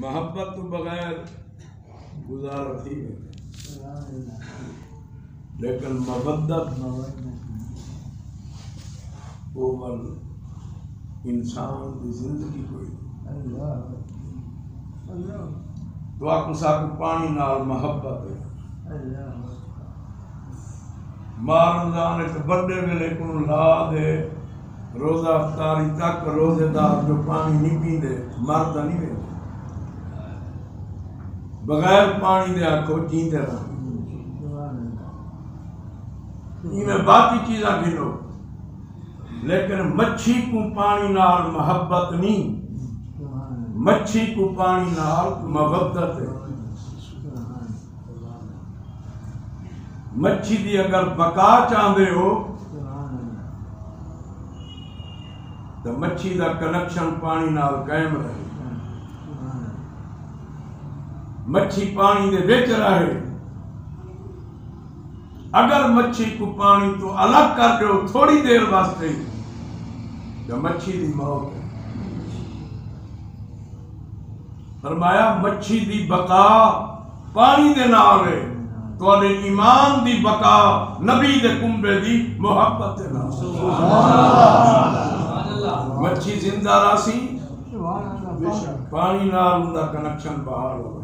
मोहब्बत तो बगैर गुजारा थी लेकिन मबद्दत वो इंसान की ज़िंदगी कोई आपको साकू पानी नाल मोहब्बत है। माँ एक बड़े वेले को ला दे रोजा अफ्तारी तक रोजेदार जो पानी नहीं पींदे, मरदा नहीं बगैर पानी दे आखो, जींदे इनमें बाकी चीज़ा गिनो। लेकिन मच्छी को पानी नाल मोहब्बत नहीं। मच्छी को पानी नाल मोहब्बत है। मच्छी दी अगर बका चाहते हो तो मच्छी का कनेक्शन पानी नाल कायम रहे। मच्छी पानी के बेच रहे। अगर मच्छी को पानी तो अलग कर दो थोड़ी देर वास्ते। तो मच्छी की मौत है। फरमाया मच्छी की बका पानी के नाल ईमान की बका नबी के कुंबे की मुहब्बत मच्छी ज़िंदा रहा पानी कनेक्शन बहाल हो गया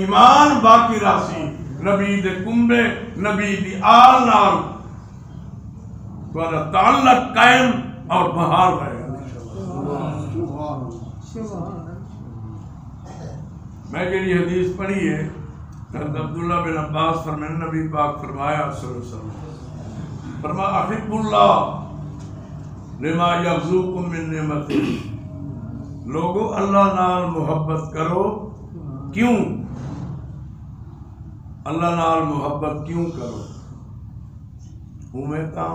ईमान बाकी राशि नबी दे कुंबे नबी दी आल नाल तुम्हारा ताल्लक कायम और बहाल रहेगा मैं जी हदीस पढ़ी है हज़रत अब्दुल्ला बिन अब्बास फरमान नबी पाक फरमाया लिमा मिन लोगो अल्लाह नाल मोहब्बत करो क्यों? अल्लाह नाल मोहब्बत क्यों करो? उमें ता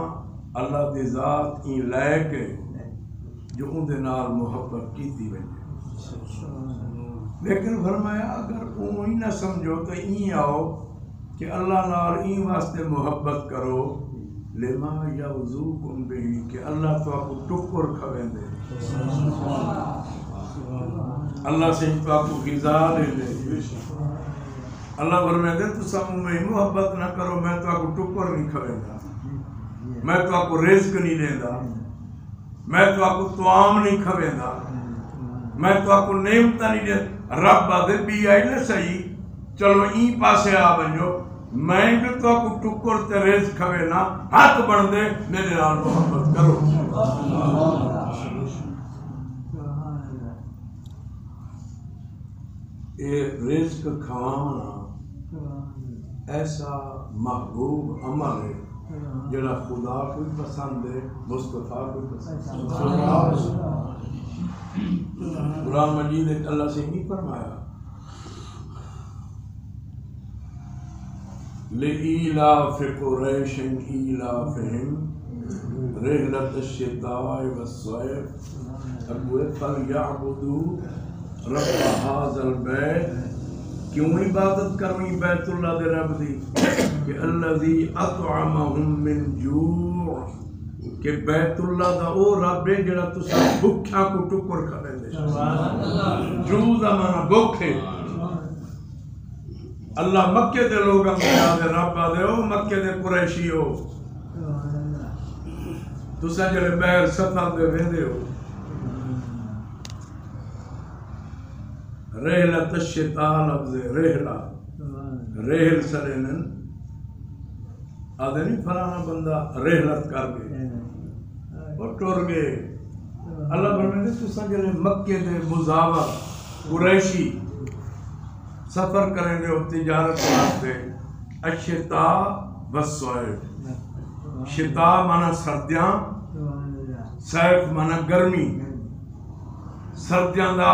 अल्लाह की जात ई लै के जो उनदे नाल मोहब्बत कीती वजे लेकिन फरमाया, अगर वो ही ना समझो तो ई आओ कि अल्लाह नाल ई वास्ते मोहब्बत करो। लेमा या वज़ू कुन बेही, कि अल्लाह तो आपको टुकुर खवेंदे। अल्लाह से तो आपको गिजा ले ले अल्लाह फरमाते तू सब में मोहब्बत ना करो, मैं तो आपको टुकुर नहीं खवेंदा मैं तो आपको रिस्क नहीं देंदा मैं तो आपको तुआम नहीं खवेंदा मैं तो आपको नेमत नहीं दे। रब आदे भी आई ना सही, चलो ई पासे आ वञो। मैं जो तो आपको टुकुर ते रेज खवे ना हक बन दे मेरे नाल मोहब्बत करो। ये रिस्क खाना ऐसा महबूब अमल है जरा खुदा को पसंद है मुस्तफ़ा को पसंद कुरान मजीद अल्लाह से नहीं फरमाया लेला फ़िकुरैश ईला फ़िहिम रहलत शिताए वस्वैफ अबू फल याबुदू रब हाज़ल बैत क्यों इबादत करनी बैतुल्ला दे रब दी? कि अल्लज़ी अतअमहुम मिन जू' कि बैतुल्ला दा ओ रब है जेड़ा तुसा भुखिया को टुकर खवेंदे जू दा माना भुख है अल्लाह मक्के दे लोग अंबिया दे रब दे ओ मक्के दे कुरैशी हो। तुसा जेड़े बैर सफ़र दे वेंदे हो। रेहला तशिता लफ्ज़ रेहला रेहल सरेनन आदे नहीं फलाना बंदा रेहलत कर गए वो टुर गए। अल्लाह फरमाते तुसा जेड़े मक्के दे मुजावर कुरैशी। सफ़र करेंगे हो तिजारत वास्ते। अशिता वसैफ शिता माना सर्दियाँ सैफ माना गर्मी। सर्दियाँ दा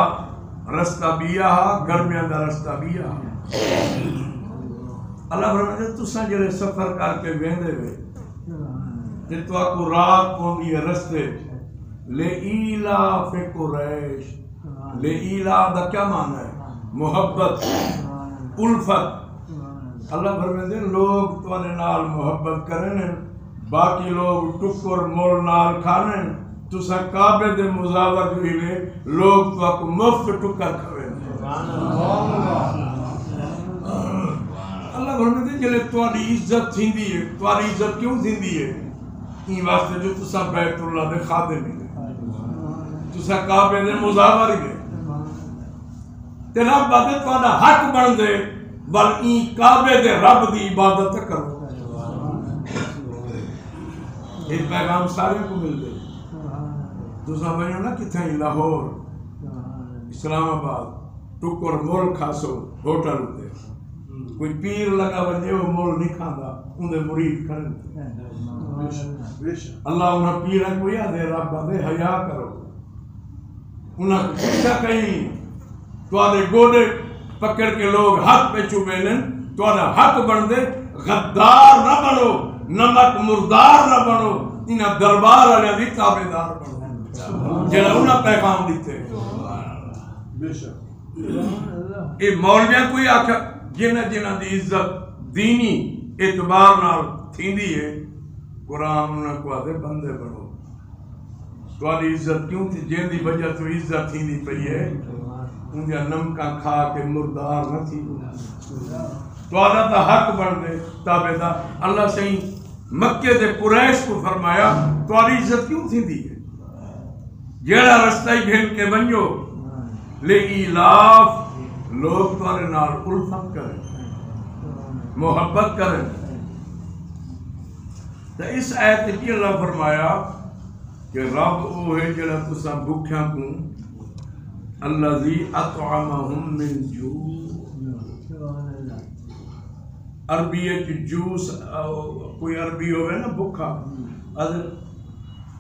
रस्ता बिया गर्मियाँ दा रस्ता बिया। अल्लाह फरमाते तुसा जेड़े सफ़र करके वेंदे वे। ते तो आपको रात पौंदी है रस्ते। ले ईला फे कुरैश ले ईला दा क्या माना है? मोहब्बत। उल्फत। अल्लाह फरमाते लोग तुम्हारे नाल मोहब्बत करें बाकी लोग टुकुर मोल नाल खाने तुसा काबे दे मुजावर लोग तो मुफ़्त टुकर खवे। अल्लाह फरमाते जले तुम्हारी इज़्ज़त थींदी है। तुम्हारी इज़्ज़त क्यों थींदी है? ई वास्ते जो तुसा बैतुल्लाह दे खादिम है तुसा काबे दे मुजावर है ते रब आदे तुम्हारा हक बन दे बल ई काबे दे रब दी इबादत करो। ये पैगाम सारे को मिल गए तुसा वञो ना किथे लाहौर इस्लामाबाद टुकर मोल खासो होटल ते कोई पीर लगा वञे वो मोल नहीं खांदा उनदे मुरीद खड़न अल्लाह उन्हें पीर को याद है रब आदे हया करो। उन्हें पुछा कहीं तुम्हारे गोडे पकड़ के लोग हाथ पे चुमे ने तुम्हारा हक बन दे गद्दार न बनो नमक मुर्दार न बनो इन्हें दरबार वाले दी ताबेदार बनो। कोई आख्या जिन्हें जिन्हें दी इज़्ज़त दीनी एतबार नाल थींदी है कुरान उन्हें को आदे बंदे बनो तुम्हारी इज़्ज़त क्यों थी जिंदी वजह तो इज़्ज़त थींदी पई है नमका खा के मुर्दार न थी तुम्हारा तो हक बन दे ताबेदार अल्लाह सही मक्के दे कुरैश को फरमाया तुम्हारी इज़्ज़त क्यों थींदी है जेड़ा रास्ता ही घेन के वञो ले इलाफ लोग तुम्हारे नाल उल्फत करें, मोहब्बत करें। तो इस आयत की अल्लाह फरमाया कि रब वो है जरा तुसा भूखिया को अल्लाजी अतअमहुम मिन जू अरबी जूस, कोई अरबी होवे ना भूखा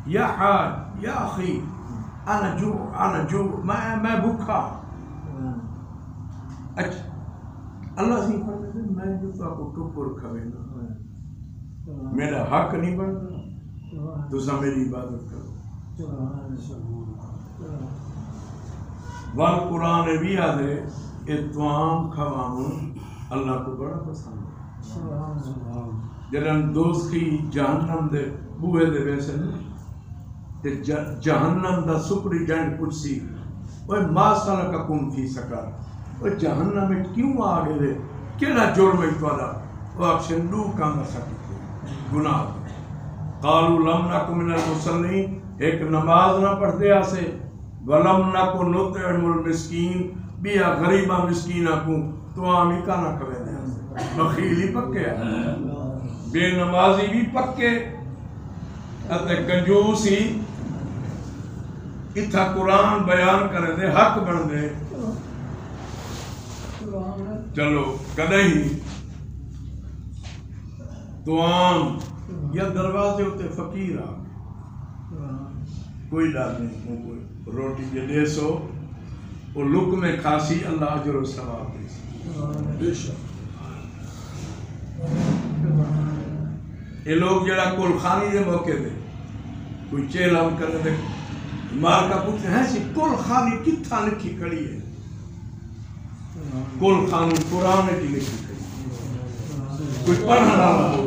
या हाज या अखी अना जू अना जू मैं मैं भूखा अच्छा अल्लाह सी फरमाते मैं जो तो आपको टुकुर खवेना मेरा हक नहीं बनता तुसा मेरी इबादत करो वल कुरान भी आदे ये तमाम अल्लाह को बड़ा पसंद है जरन दोस्ती जहन्नम दे बूहे दे वैसे ने ਤੇ ਜਹੰਨਮ ਦਾ ਸੁਪਰੀਡੈਂਟ ਕੁਰਸੀ ਓਏ ਮਾਸਲਾ ਕਕੁਮ ਫੀ ਸਕਾ ਓਏ ਜਹੰਨਮ ਵਿੱਚ ਕਿਉਂ ਆ ਗਏ ਵੇ ਕਿਹੜਾ ਜੁਰਮ ਹੈ ਤੁਹਾਡਾ ਉਹ ਆਖੇ ਨੂ ਕੰਮ ਸਕੀ ਗੁਨਾਹ ਕਾਲੂ ਲਮ ਨਕੁ ਮਿਨਲ ਮੁਸੱਲੀ ਇੱਕ ਨਮਾਜ਼ ਨਾ ਪੜਦੇ ਆਸੇ ਵਲਮ ਨਕੁ ਨੁਤਇਮੁਲ ਮਿਸਕੀਨ ਬਿਆ ਗਰੀਬਾ ਮਿਸਕੀਨਾ ਕੋ ਤੁਆਮ ਹੀ ਕਾਨਾ ਕਰੇ ਦੇ ਬਖੀਲ ਹੀ ਪੱਕੇ ਬੇਨਮਾਜ਼ੀ ਵੀ ਪੱਕੇ ਅਤੇ ਕੰਜੂਸ ਹੀ इतना कुरान बयान करे दे, हक बन दे। चलो कद ही दुआम या दरवाजे उते फकीर आ। कोई डर नहीं, कोई रोटी जे दे सो, वो लुक में खासी अल्लाह जो सवाब दे ये लोग जरा कुलखानी के मौके दे, कोई चेला करे दे। मार का पूछते हैं सी कुलखानी किथा लिखी खड़ी है? कुलखानी कुरान की लिखी खड़ी कोई पढ़ने वाला हो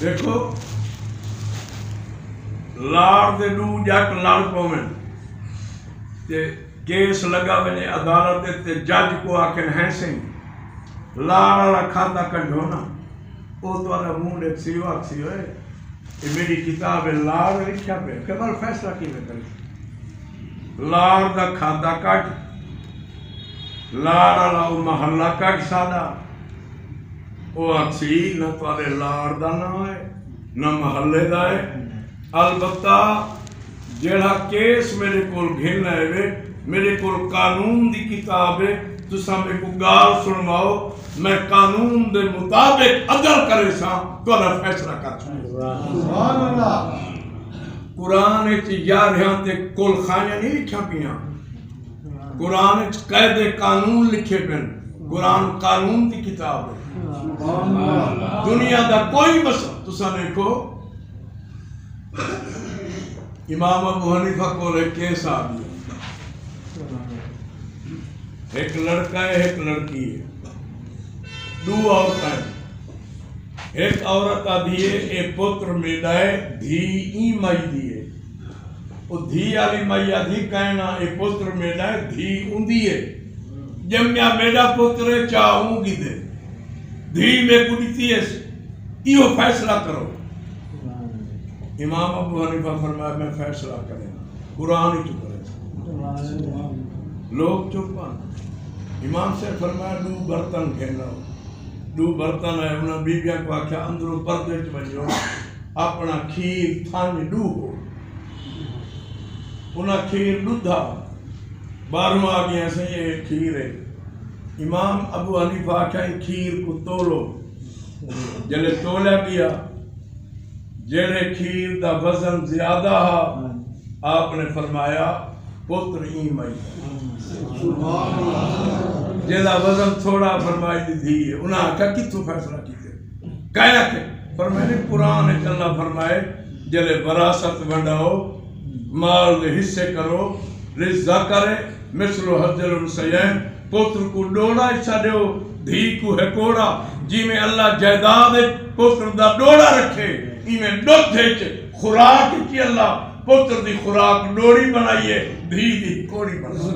देखो लाड़ दे नू जट लड़ पवन ते केस लगा वने अदालत ते जज को आखन है सही लाड़ वाला खाता कढो ना। ਉਹ ਤੁਹਾਡਾ ਮੂੰਹ ਦੇ ਸਿਓ ਆਖੀ ਹੋਏ ਇਹ ਮੇਰੀ ਕਿਤਾਬ ਹੈ, ਲਾਰ ਲਿਖਿਆ ਪਿਆ ਕਿ ਮਰ ਫੈਸਲਾ ਕਿਵੇਂ ਕਰੇ? ਲਾਰ ਦਾ ਖਾਦਾ ਕੱਟ ਲਾਰ ਵਾਲਾ ਉਹ ਮਹੱਲਾ ਕੱਟ ਸਾਦਾ ਉਹ ਆਖੀ, ਨਾ ਤੁਹਾਡੇ ਲਾਰ ਦਾ ਨਾਮ ਹੈ, ਨਾ ਮਹੱਲੇ ਦਾ ਹੈ। ਅਲਬਤਾ, ਜਿਹੜਾ ਕੇਸ ਮੇਰੇ ਕੋਲ ਘਿਨ ਹੈ ਵੇ, ਮੇਰੇ ਕੋਲ ਕਾਨੂੰਨ ਦੀ ਕਿਤਾਬ ਹੈ को गाल सुनवाओ मैं कानून दे मुताबिक अदल करे सा फैसला कर कुरान ते कुल खाया नहीं लिखा पिया कुरान कानून लिखे पे कुरान कानून की किताब है। दुनिया का कोई मसला तुसा देखो। इमाम अबू हनीफा को एक लड़का है, एक लड़की है। दो औरतें एक औरत दिए एक पुत्र मिलाए धी ई माई दिए वो धी वाली मैया धी कहना, एक पुत्र मिलाए धी उंदी है। जम्या मेरा पुत्र है चाहूँगी दे। धी में कुड़ती है यो फैसला करो। इमाम अबू हनीफा फरमाए मैं फैसला करें कुरान ही चुप रहे। लोग चुप इमाम से फरमाया दू बर्तन खेलो दू बर्तन है उन्हें बीबिया को आख्या अंदरों पर्दे च वजो अपना खीर थान हो उन्हें खीर दुधा बारहों आ गया से ये खीर है इमाम अबू हनीफा आख्या खीर को तोलो जले तोला किया जेड़े खीर दा वज़न ज़्यादा हा आपने फरमाया पुत्र ही मई जेदा वज़न थोड़ा फरमाई दी उन्हें आख्या कितों फैसला कीते? कहया के फरमाए कुरान विच अल्लाह फरमाए, जेले वरासत वंडाओ, माल दे हिस्से करो रिजा करे, मिसलो हजल सयन, पुत्र को डोड़ा दो धी को है कोड़ा, जिमें अल्लाह जायदाद पुत्र दा डोड़ा रखे, इवें दुध खुराक च अल्लाह पुत्र दी खुराक डोरी बनाइए धी दी कोड़ी बनाइए।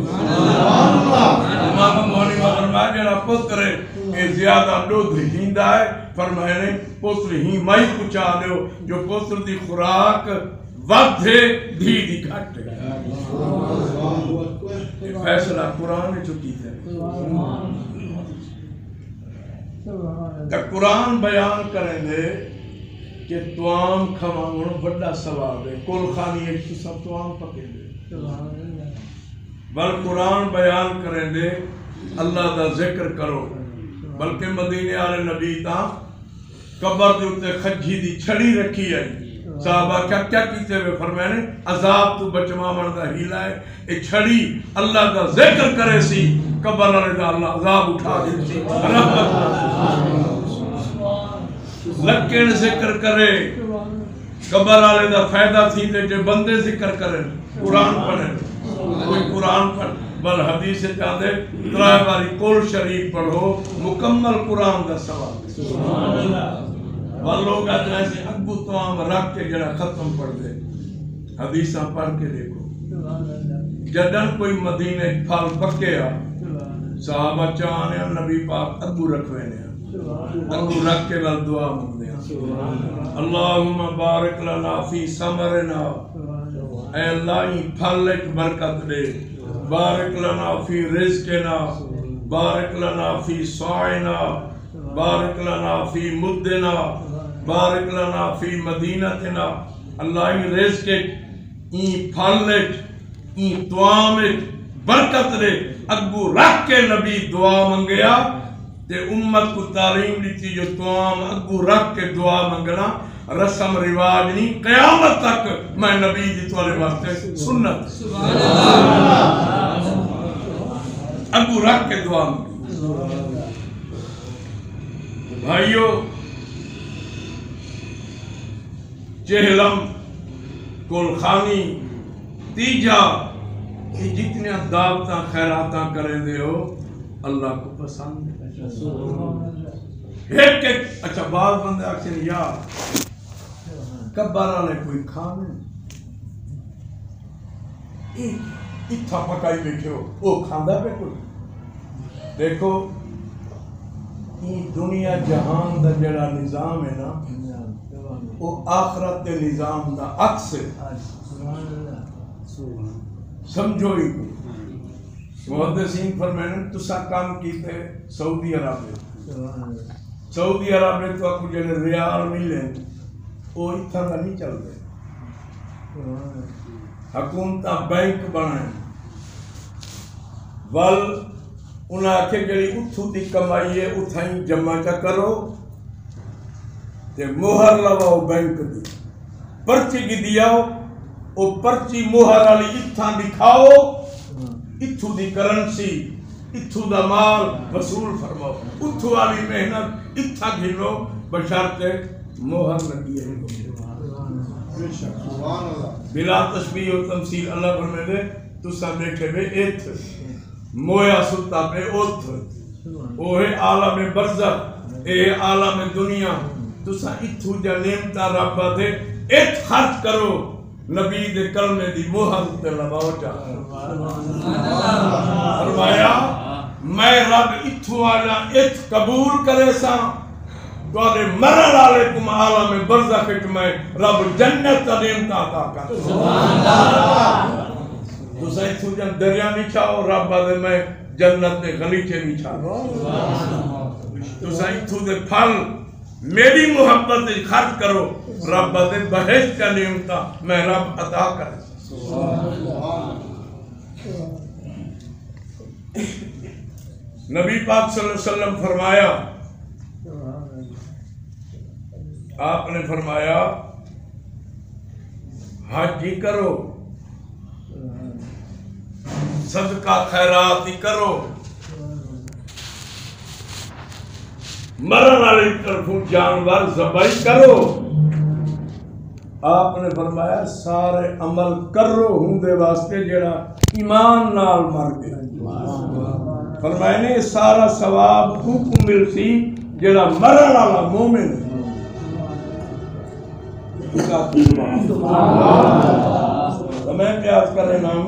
पुत्र है। ज़्यादा दुध हींदा है फरमाए ने पुत्र ही मई पुचा दो जो पुत्र दी खुराक वधे धी दी घट फैसला कुरान चुकी है। कुरान बयान करेंगे कि तुआम खवाउण बड़ा सवाब है। कुल खानी एक तो सब तुआम पके दे बल कुरान बयान करेंगे अल्लाह दा ज़िक्र करो। बल्कि मदीने वाले नबी ता कबर के उत्ते खज्जी दी छड़ी रखी आई। साहबा क्या क्या कीते वे फरमाए ने अजाब तू बचवावण दा हीला है। ए छड़ी अल्लाह दा ज़िक्र करे सी, कबर वाले दा अल्लाह अजाब उठा दे सी लक्के ने ज़िक्र करे। कबर वाले दा फ़ायदा थी ते जे बंदे ज़िक्र करे। कुरान पढ़े। कोई कुरान पढ़, बल हदीस चाहते त्राय बारी कुल शरीफ पढ़ो, मुकम्मल कुरान दा सवाल। वह लोग आज ऐसे अग्गू तमाम रख के जरा खत्म पढ़ दे हदीसा पढ़ के देखो। जदन कोई मदीने फल पके आ, साहबा चाहने नबी पाक अग्गू रखवे ने अग्गू रख के वल दुआ मंगदे अल्लाहुम्मा बारिक लना फ़ी समरना। ऐ अल्लाह, फल एक बरकत दे। बारिक लना फ़ी रिज़्क़ना। बारिक लना फ़ी साइना। बारिक लना फ़ी मुद्दना। बारिक लना फ़ी मदीनतना। अल्लाह रिज़्क़ ई फल ई दुआम बरकत दे। अग्गू रख के नबी दुआ मंगया। ते उम्मत को तालीम दी जो तुआम अगू रख के दुआ मंगना रस्म रिवाज नहीं कयामत तक मैं नबी दी तुम्हारे वास्ते सुन्नत। अग्गू रख के दुआ मंगी भाइयों चेहलम कोलखानी तीजा ये दावत खैरात करेंदे हो अल्लाह को पसंद है। एक एक अच्छा बात बंदे आखिर यार। कब्बार वाले कोई खाने इत्था पकाई बैठे हो। वो खांदा पे कोई? देखो ये दुनिया जहान का जड़ा निज़ाम है ना वो आखरत के निज़ाम का अक्स है। समझो ही मुहद्दिसीन फरमाने तुसा काम कीते सऊदी अरब में। सऊदी अरब में तो आपको जेड़े रियाल मिले वो इतना का नहीं चलते हुकूमत बैंक बनाए। वल उन्हें आखे जड़ी उथू की कमाई है उथा ही जमा चा करो। ते मोहर लवाओ बैंक दी पर्ची की दियाओ, वो पर्ची मोहर वाली इत्था दिखाओ। इथू करेंसी इथू माल वसूल फरमाओ। उथू वाली मेहनत बशर्ते मोहर बिला और तमसील अल्लाह दे तुसा बैठे एथ, मोया सुता पे ओथ, ओहे ए दुनिया। तुसा इथू जा नेमता रब दे, एथ खर्च करो। नबी दे कलमे दी मोहर ते जा फरमाया मैं रब इथों आला इथ कबूल करे सा। तोरे मरण वाले तुम आलम में बरजख इट में रब जन्नत का देन ता का सुभान अल्लाह। तो सही इथों जन दरिया में छाओ रब दे मैं जन्नत दे गलीचे में छाओ। सही इथों दे फल मेरी मोहब्बत खर्च करो। रब दे बहश का नियमता मैं रब अता कर। नबी पाक वसल्लम फरमाया, आपने फरमाया, हज ही करो, सदका खैरात ही करो। मरण वाली तरफों जानवर जबाई करो। आपने फरमाया, सारे अमल करो होंगे वास्ते जड़ा ईमान नाल मर गया। फरमाया ने सारा सवाब को मिल सी जड़ा मरण वाला मोमिन है। मैं प्यास करे नाम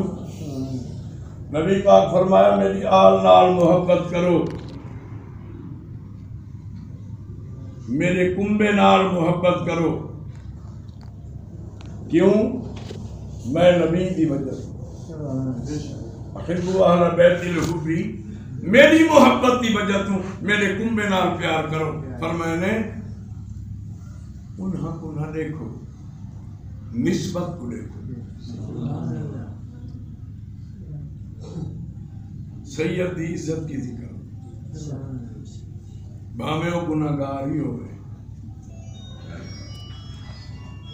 नबी पाक फरमाया, मेरी आल नाल मोहब्बत करो। मेरे कुंबे नाल मोहब्बत करो। क्यों? मैं नबी की वजह बैती मेरी मोहब्बत की वजह तू मेरे कुंबे नाल प्यार करो। पर मैंने उन्हा उन्हा देखो, निस्बत को देखो। सैयद की इज़्ज़त की ज़िक्र। भावे वो गुनागार ही हो गए।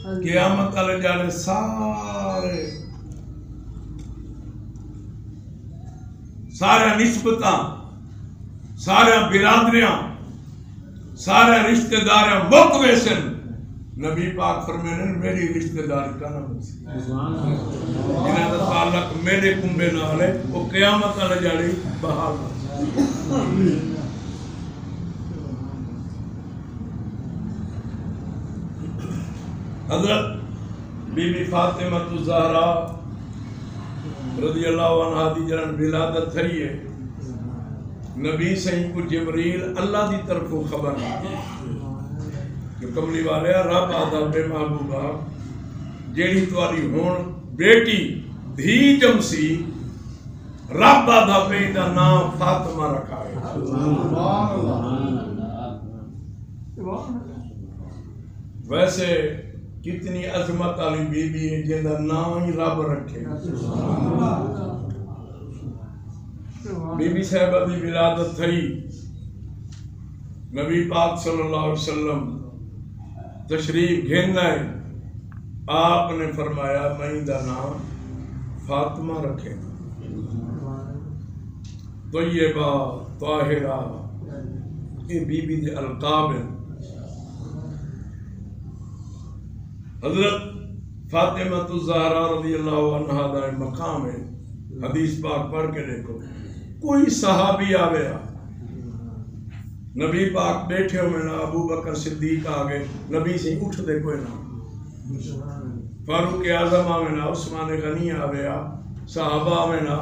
क्यामत वाले जाने सारे सारे निस्बत, सारे बिरादरियाँ, सारे रिश्तेदार मुक वेसन नबी पाक फरमाने मेरी रिश्तेदारी का नाम जिन्हें का ताल्लुक मेरे कुंबे नाल है, वो क्यामत वाले जाने बहाल हज़रत बीबी फातिमा जहरा रज़ी अल्लाह दी जरन विलादत है। नबी सही को जिबरील अल्लाह तरफों खबर कि कमली वाले रब आदा बे महबूबा जेड़ी बेटी धी जमसी रब आदा पे नाम फातिमा रखा है। वैसे कितनी अजमत वाली बीबी है, ज़िंदा नाम ही रब रखे। बीबी साहबा की विलादत थी नबी पाक सल्लल्लाहु अलैहि वसल्लम तशरीफ़ घेन है। आपने फरमाया मई का नाम फातिमा रखे। तो तय्यबा, ताहिरा, ये बीबी के अलकाब हैं। हज़रत फातिमा मकाम है। हदीस पाक पढ़ के देखो। कोई सहाबी नबी पाक बैठे हुए ना अबू बकर सिद्दीक आ गए। नबी से उठ दे कोई ना। फारूक आज़म आवे ना, उस्मान गनी आवे सहाबा आवे ना,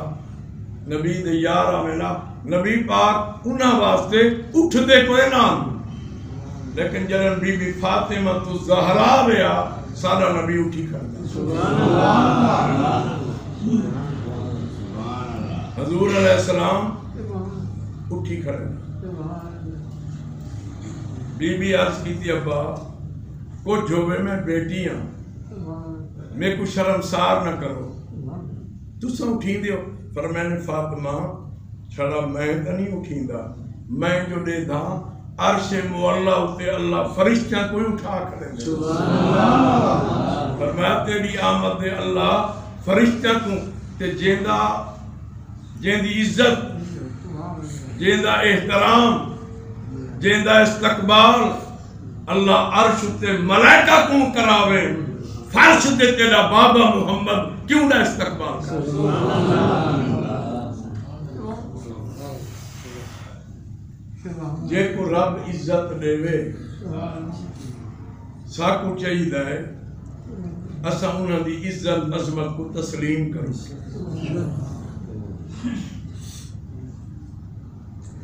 नबी दे यार आवे ना। नबी पाक उन्हां वास्ते उठ दे कोई ना। लेकिन जरन बीबी फातिमा तो जहरा आवे सारा नबी उठी करता हजूर सलाम उठी खड़े। बीबी अर्ज़ की अब्बा, कुछ होवे मैं बेटी हाँ। मैं कुछ शर्मसार न करो। तुस उठी दियो। पर मैंने फातिमा, छड़ा मैं तो नहीं उठींदा। मैं जो दे दा अर्श मुअल्ला उते अल्लाह फरिश्ता कोई उठा करे फरमाया तेरी आमद दे अल्लाह फरिश्ता को ते जेंदा जेंदी इज़्ज़त जेंदा एहतराम जेंदा इस्तकबाल अल्लाह अर्श ते मलाइका को करावे। फर्श ते तेरा बाबा मोहम्मद क्यों ना इस्तकबाल करे? जे को रब इज़्ज़त देवे साकू चाहिए असा उन्होंने इज़्ज़त अजमत को तस्लीम करूँ।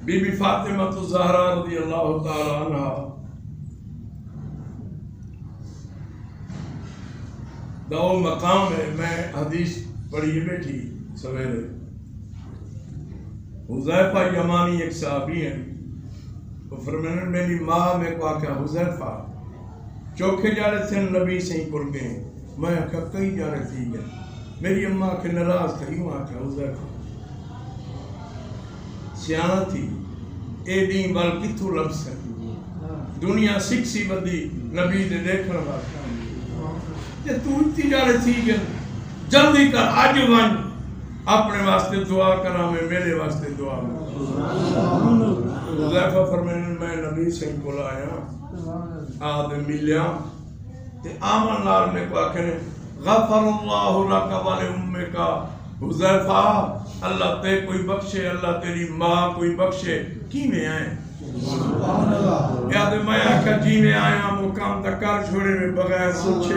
बीबी फातिमा तो जहरा रदी अल्लाह अन्हा। दो मकाम है मैं हदीस पढ़ी बैठी सवेरे। हुजैफा यमानी एक साहबी हैं। तो फरमाने मेरी माँ मेरे को आख्या हुजैफा चौखे जा रहे थे नबी से ही पुर गए मैं आख्या कई जा रहे थी गया मेरी अम्मा के नाराज़ थी, यूँ आख्या हुजैफा सियाना थी, ए एडी बल किथों लभ सकी? दुनिया सिक्सी बदी नबी दे देखण वास्ते तू इतनी जा रही थी गया जल्दी कर आज वन अपने वास्ते दुआ करा, मैं मेरे वास्ते दुआ। हुजैफा फरमाने मैं नबी से को आया। आद मिलिया। ते आमन नाल में को आखने गफरल्लाहु लक व उम्मिका हुजैफा। अल्लाह ते कोई बख्शे अल्लाह तेरी माँ कोई बख्शे। की आए? याद मैं आखा जी में आया मुकाम तक कर छोड़े में बगैर सोचे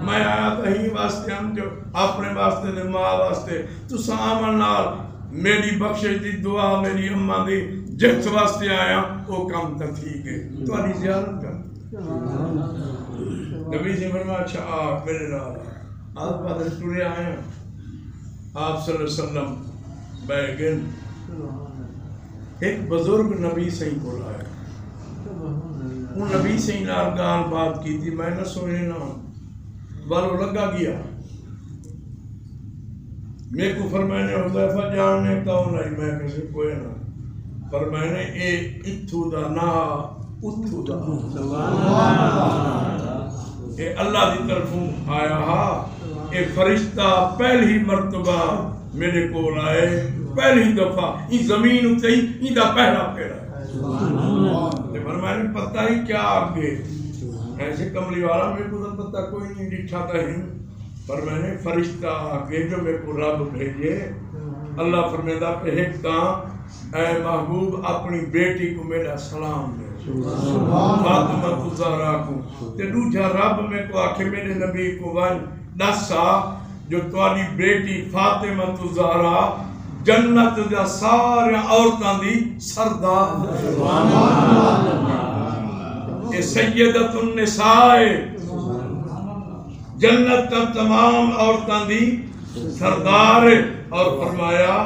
मैं आया तो ही वास्ते हम जो अपने वास्ते ते माँ वास्ते। तू सामन नाल मेरी बख्शिश की दुआ मेरी अम्मा दी जिस वास्ते आया वो काम तो ठीक है। तुम्हारी जियारत कर। नबी जी फरमाया अच्छा आप मेरे नाल आप बदल टुरे आए आप वसल्लम बैगन एक बुज़ुर्ग नबी सही को आया। वो नबी सही नाल गाल बात की थी मैं ना सुने ना। बालो लगा गया। मेरे को फरमाने हुजैफा जान ने कौन आई मैं किसी कोई ना। पर मैंने ए इथू दा ना उथू दा। ए अल्लाह दी तरफों आया हा। ए फरिश्ता पहली मर्तबा मेरे को आए। पहली दफ़ा ई ज़मीन उते ही इंदा पहला फेरा। ते फरमाने पता ही क्या आगे? ऐसे कमली वाला मेरे को तो पता कोई नहीं दिखा था हिंद पर मैंने फरिश्ता जो मेरे को रब भेजे अल्लाह फरमेदा पे एक ता महबूब अपनी बेटी को मेरा सलाम दे। फातिमा तुजारा को। ते दूजा रब मेरे को आखे मेरे नबी को वन दसा जो तुम्हारी बेटी फातिमा तुजारा जन्नत दा सारे औरतां दी सरदार। ये सैयदतुन निसाए जन्नत का तमाम औरतां दी सरदार और फरमाया,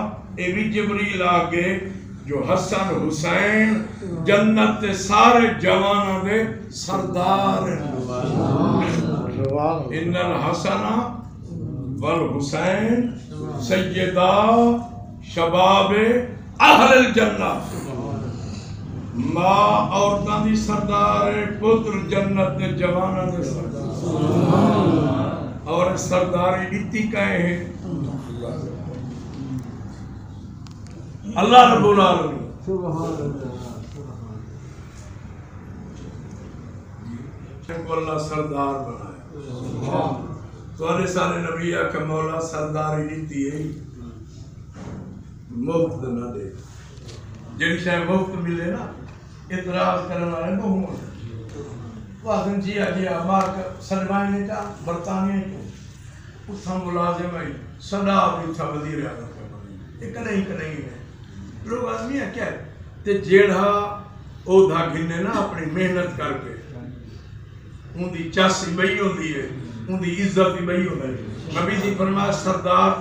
ए भी जिबरील आगे, जो हसन हुसैन जन्नत के सारे जवानों दे सरदार इन्नल हसना वल हुसैन सैयदा शबाब अहल जन्नत। माँ औरतां दी सरदार पुत्र जन्नत जवानों दे सरदार। और सरदारी नीति कहे हैं। अल्लाह को अल्लाह सरदार बनाया तुम्हारे सारे नबी आके मौला सरदारी नीति है। मुफ़्त न दे। जिन शायद मुफ़्त मिले ना, इतराज करने वाले बहुमत। वादन जिया जिया मार्क सलमान ने था बरतानिया को उठा मुलाजिम है सदा भी था वज़ीर आज़म एक नहीं एक नहीं है लोग आदमी है क्या ते जेड़ा ओधा गिने ना अपनी मेहनत करके उनकी चासी बही होती है उनकी इज़्ज़त ही बही होती है नबी जी फरमाया सरदार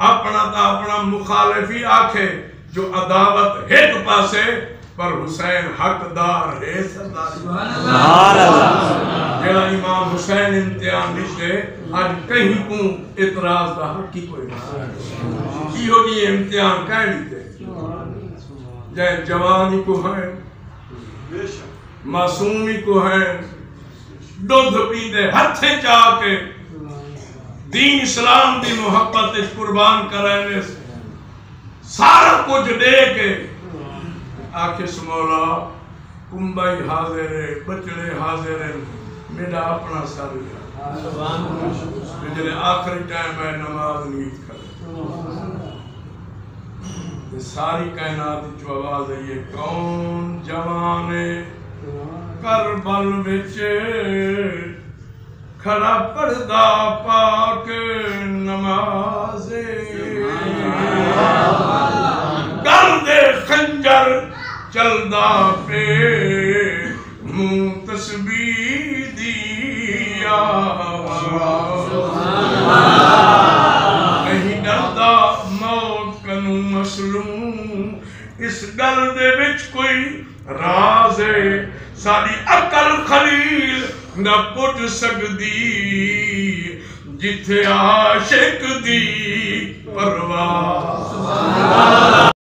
अपना तो अपना मुखालिफी आखे जो अदावत एक पासे पर हुसैन हकदार है जेड़ा इमाम हुसैन इम्तिहान लिखे आज कहीं को इतराज का हक ही कोई नहीं इहो जी इम्तिहान कह लीते। जय जवानी को है मासूमी को है दुध पीते हथे चाके दीन इस्लाम की मुहब्बत कुर्बान कराने सारा कुछ दे के आखिस मौला कुंबाई हाजिर है बचड़े हाजिर है मेरा अपना सर जल्द आखिरी टाइम है नमाज़ नीत कर। सारी कायनात चो आवाज़ आई है कौन जवान करबल विच खड़ा पढ़दा पाक नमाजे। गल दे खंजर, चलदा पे। मुँह तस्बीह दिया नहीं डरदा मौत कनू मसलूम, इस गल दे विच कोई राज है। साडी अकल खलील न पुੱਜ ਸਕਦੀ ਜਿੱਥੇ ਆਸ਼ਿਕ ਦੀ ਪਰਵਾਹ ਸੁਭਾਨ